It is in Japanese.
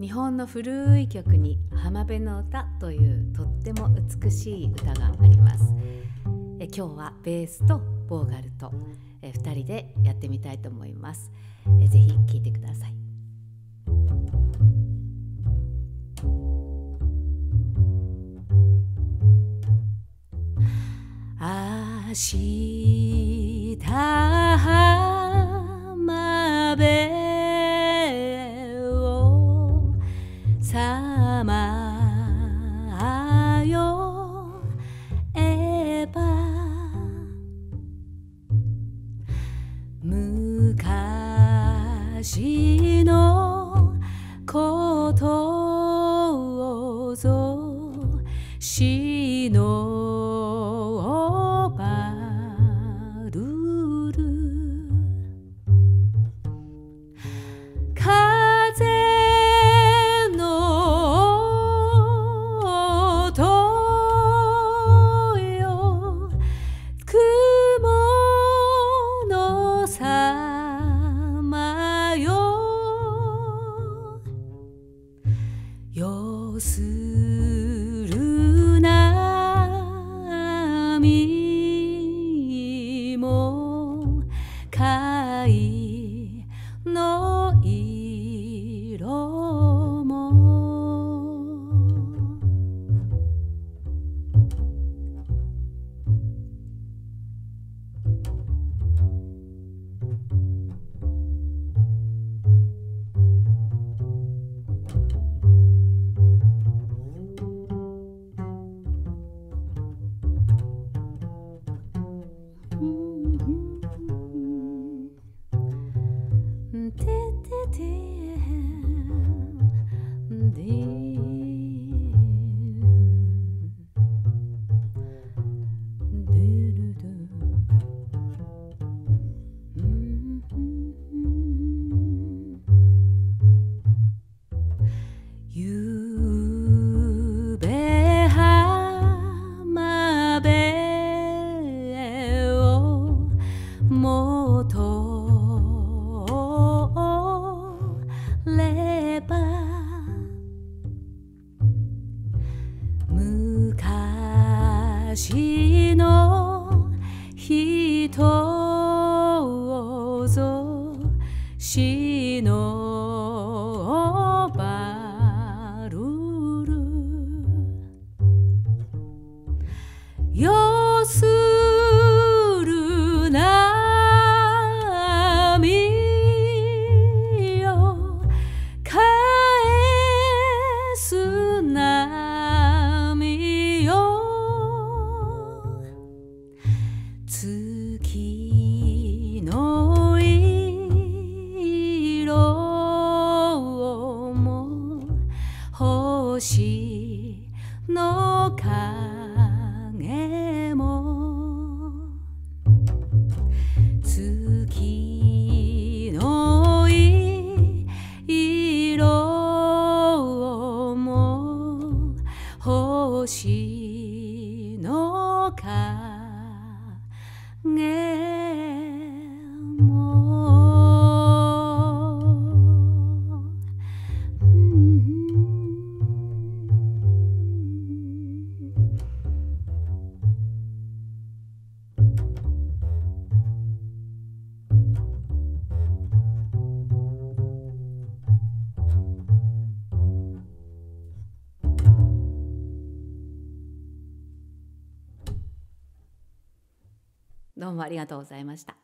日本の古い曲に浜辺の歌というとっても美しい歌があります。え今日はベースとボーガルとえ2人でやってみたいと思います。えぜひ聴いてください。明私のことをぞしよす昔の人をぞしのばるるよす nghe どうもありがとうございました。